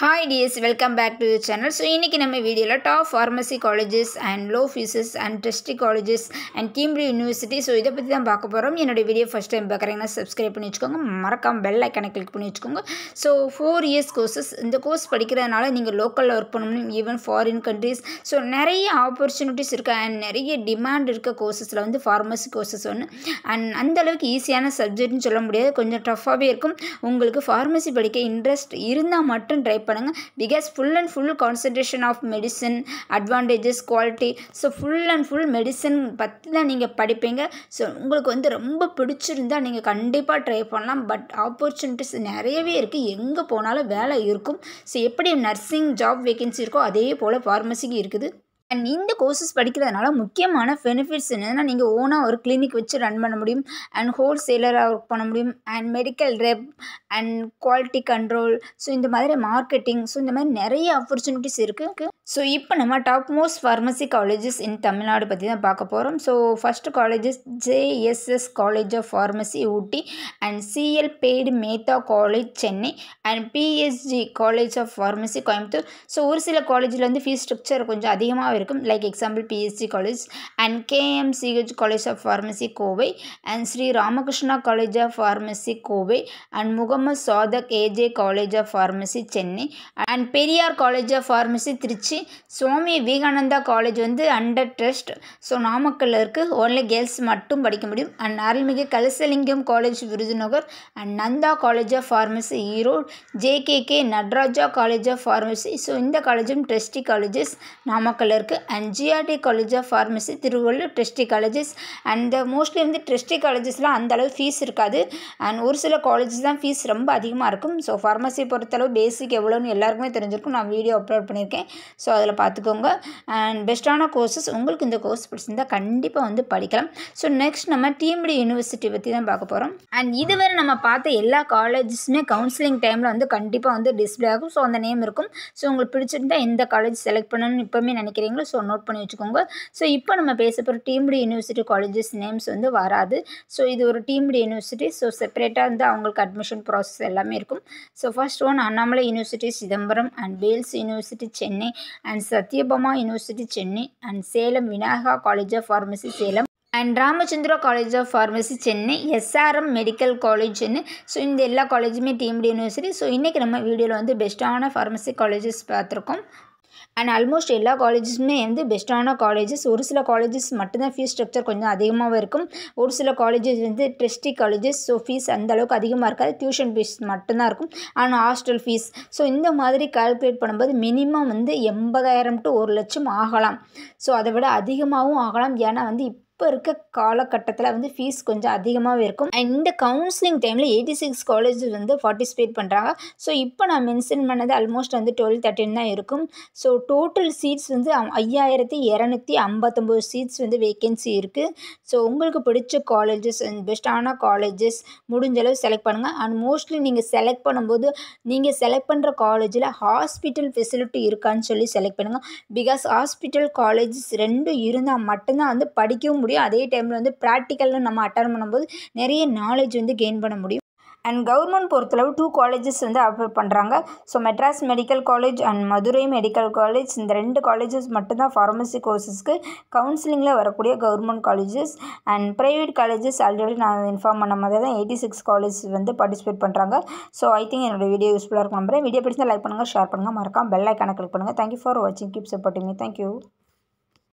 Hi DS welcome back to channel so இன்றைக்கி நம்ம வீடியோவில் top pharmacy colleges and low fees and டெஸ்டி colleges and கேம்பிரி university so இதை பற்றி தான் பார்க்க போகிறோம் என்னோட வீடியோ ஃபஸ்ட் டைம் பார்க்குறீங்கன்னா சப்ஸ்கிரைப் பண்ணி வச்சுக்கோங்க. மறக்காமல் பெல் ஐக்கனை கிளிக் பண்ணி வச்சுக்கோங்க. ஸோ ஃபோர் இயர்ஸ் கோர்சஸ் இந்த கோர்ஸ் படிக்கிறதுனால நீங்கள் லோக்கலில் ஒர்க் பண்ணணும் ஈவன் ஃபாரின் கண்ட்ரீஸ் ஸோ நிறைய ஆப்பர்ச்சுனிட்டிஸ் இருக்குது அண்ட் நிறைய டிமாண்ட் இருக்க கோர்சஸில் வந்து ஃபார்மசி கோர்சஸ் ஒன்று அண்ட் அந்த அளவுக்கு ஈஸியான சப்ஜெக்ட்னு சொல்ல முடியாது. கொஞ்சம் டஃப்பாகவே இருக்கும். உங்களுக்கு ஃபார்மசி படிக்க இன்ட்ரெஸ்ட் இருந்தால் மட்டும் ட்ரை பண்ணுங்கள் because full and full concentration of medicine advantages quality so full and full medicine பற்றி தான் நீங்கள் படிப்பீங்க. ஸோ உங்களுக்கு வந்து ரொம்ப பிடிச்சிருந்தா நீங்கள் கண்டிப்பாக ட்ரை பண்ணலாம். பட் ஆப்பர்ச்சுனிட்டிஸ் நிறையவே இருக்குது எங்கே போனாலும் வேலை இருக்கும். ஸோ எப்படி நர்சிங் ஜாப் வேகன்சி இருக்கோ அதே போல் ஃபார்மசிக்கு இருக்குது. அண்ட் இந்த கோர்சஸ் படிக்கிறதுனால முக்கியமான பெனிஃபிட்ஸ் என்னென்னா நீங்கள் ஓனாக ஒரு கிளினிக் வச்சு ரன் பண்ண முடியும். அண்ட் ஹோல்சேலராக ஒர்க் பண்ண முடியும். And medical rep and quality control so இந்த மாதிரி மார்க்கெட்டிங் ஸோ இந்த மாதிரி நிறைய ஆப்பர்ச்சுனிட்டிஸ் இருக்குது ஸோ இப்போ நம்ம top most pharmacy colleges in Tamil Nadu பற்றி தான் பார்க்க போகிறோம் so first colleges JSS college of pharmacy Ooty and CL Baid Mehta college Chennai and PSG college of pharmacy Coimbatore so ஒரு சில காலேஜில் வந்து ஃபீஸ் ஸ்ட்ரக்சர் கொஞ்சம் அதிகமாக இருக்கும். Like example BSC college and KMCH college of pharmacy Kovai and Sri Ramakrishna college of pharmacy Kovai and Mohammed Sathak AJ college of pharmacy Chennai and Periyar college of pharmacy Trichy Swami Vivekananda college வந்து under trust so நாமக்கல்ல இருக்குது only girls மட்டும் படிக்க முடியும். And Arulmigu Kalasalingam college Virudhunagar and Nandha college of pharmacy Erode. JKK Natraja college of pharmacy so இந்த காலேஜும் trustee colleges நாமக்கல்ல இருக்குது and GRT college of pharmacy Tiruvallur trusty colleges and mostly வந்து trustee காலேஜஸ்லாம் அந்த அளவு ஃபீஸ் இருக்காது. And ஒரு சில காலேஜஸ் தான் ஃபீஸ் ரொம்ப அதிகமாக இருக்கும். ஸோ ஃபார்மசி பொறுத்தளவு பேசிக் எவ்வளோன்னு எல்லாருக்குமே தெரிஞ்சிருக்கும். நான் வீடியோ அப்லோட் பண்ணியிருக்கேன். ஸோ அதில் பார்த்துக்கோங்க அண்ட் பெஸ்ட்டான கோர்சஸ் உங்களுக்கு இந்த கோர்ஸ் பிடிச்சிருந்தால் கண்டிப்பாக வந்து படிக்கலாம். ஸோ நெக்ஸ்ட் நம்ம டிஎம்டி யூனிவர்சிட்டி பற்றி தான் பார்க்க போகிறோம் அண்ட் இதுவரை நம்ம பார்த்த எல்லா காலேஜஸுமே கவுன்சிலிங் டைமில் வந்து கண்டிப்பாக வந்து டிஸ்பிளே ஆகும். ஸோ அந்த நேம் இருக்கும். ஸோ உங்களுக்கு பிடிச்சிருந்தா எந்த காலேஜ் செலக்ட் பண்ணணும்னு இப்போவுமே நினைக்கிறீங்களோ ஸோ நோட் பண்ணி வச்சுக்கோங்க. ஸோ இப்போ நம்ம பேச போகிற டீம்டு யூனிவர்சிட்டி காலேஜஸ் நேம்ஸ் வந்து வராது. ஸோ இது ஒரு டீம்டு யூனிவர்சிட்டி ஸோ செப்பரேட்டாக வந்து அவங்களுக்கு அட்மிஷன் ப்ராசஸ் எல்லாமே இருக்கும். So first one Annamalai university Chidambaram and Vels university Chennai and Sathyabama university Chennai and Salem Vinayaka college of pharmacy Salem and Ramachandra college of pharmacy Chennai SRM medical காலேஜ்னு so இந்த எல்லா காலேஜுமே deemed university so இன்றைக்கி நம்ம வீடியோவில் வந்து பெஸ்ட்டான pharmacy colleges பார்த்துருக்கோம். And almost எல்லா காலேஜஸுமே வந்து பெஸ்ட்டான காலேஜஸ் ஒரு சில காலேஜஸ் மட்டும்தான் ஃபீஸ் ஸ்ட்ரக்சர் கொஞ்சம் அதிகமாகவும் இருக்கும். ஒரு சில காலேஜஸ் வந்து ட்ரெஸ்டி காலேஜஸ் ஸோ ஃபீஸ் அந்த அளவுக்கு அதிகமாக இருக்காது. டியூஷன் ஃபீஸ் மட்டும்தான் இருக்கும். ஆனால் ஹாஸ்டல் ஃபீஸ் ஸோ இந்த மாதிரி கால்குலேட் பண்ணும்போது மினிமம் வந்து எண்பதாயிரம் டு ஒரு லட்சம் ஆகலாம். ஸோ அதை விட அதிகமாகவும் ஆகலாம். ஏன்னா வந்து இப்போ இப்போ இருக்க காலகட்டத்தில் வந்து ஃபீஸ் கொஞ்சம் அதிகமாகவே இருக்கும். அண்ட் இந்த கவுன்சிலிங் டைமில் எயிட்டி சிக்ஸ் காலேஜஸ் வந்து பார்ட்டிசிபேட் பண்ணுறாங்க ஸோ இப்போ நான் மென்ஷன் பண்ணது ஆல்மோஸ்ட் வந்து டுவெல் தேர்ட்டின் தான் இருக்கும். ஸோ டோட்டல் சீட்ஸ் வந்து ஐயாயிரத்தி இரநூத்தி ஐம்பத்தொம்போது சீட்ஸ் வந்து வேகன்சி இருக்குது ஸோ உங்களுக்கு பிடிச்ச காலேஜஸ் அண்ட் பெஸ்ட்டான காலேஜஸ் முடிஞ்சளவு செலக்ட் பண்ணுங்கள் அண்ட் மோஸ்ட்லி நீங்கள் செலக்ட் பண்ணும்போது நீங்கள் செலக்ட் பண்ணுற காலேஜில் ஹாஸ்பிட்டல் ஃபெசிலிட்டி இருக்கான்னு சொல்லி செலக்ட் பண்ணுங்கள் பிகாஸ் ஹாஸ்பிட்டல் காலேஜஸ் ரெண்டும் இருந்தால் மட்டும்தான் வந்து படிக்கவும் முடியும். அதே டைமில் வந்து ப்ராக்டிக்கலில் நம்ம அட்டன் பண்ணும்போது நிறைய நாலேஜ் வந்து கெயின் பண்ண முடியும். அண்ட் கவர்மெண்ட் பொறுத்தளவு டூ காலேஜஸ் வந்து ஆஃபர் பண்ணுறாங்க so Madras medical college and Madurai medical college இந்த ரெண்டு காலேஜஸ் மட்டும்தான் ஃபார்மசி கோர்சஸ்க்கு கவுன்சிலிங்கில் வரக்கூடிய government colleges and private colleges already நான் இன்ஃபார்ம் பண்ண மாதிரி தான் எயிட்டி சிக்ஸ் காலேஜ் வந்து பார்ட்டிசிபேட் பண்ணுறாங்க ஸோ ஐ திங்க் என்னோட வீடியோ யூஸ்ஃபுல்லாக இருக்கும் நம்புறேன். வீடியோ பிடிச்சா லைக் பண்ணுங்கள் ஷேர் பண்ணுங்கள் மறக்காம பெல் ஐக்கான கிளிக் பண்ணுங்கள் தேங்க்யூ ஃபார் வாட்சிங் keep supporting me thank you